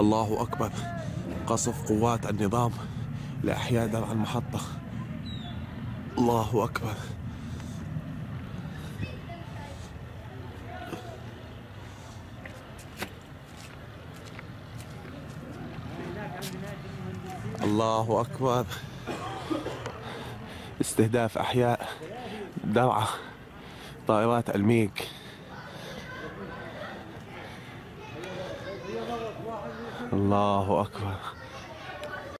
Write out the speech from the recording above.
الله أكبر. قصف قوات النظام لأحياء درع المحطة. الله أكبر. الله أكبر. استهداف أحياء درعا طائرات الميج الله أكبر.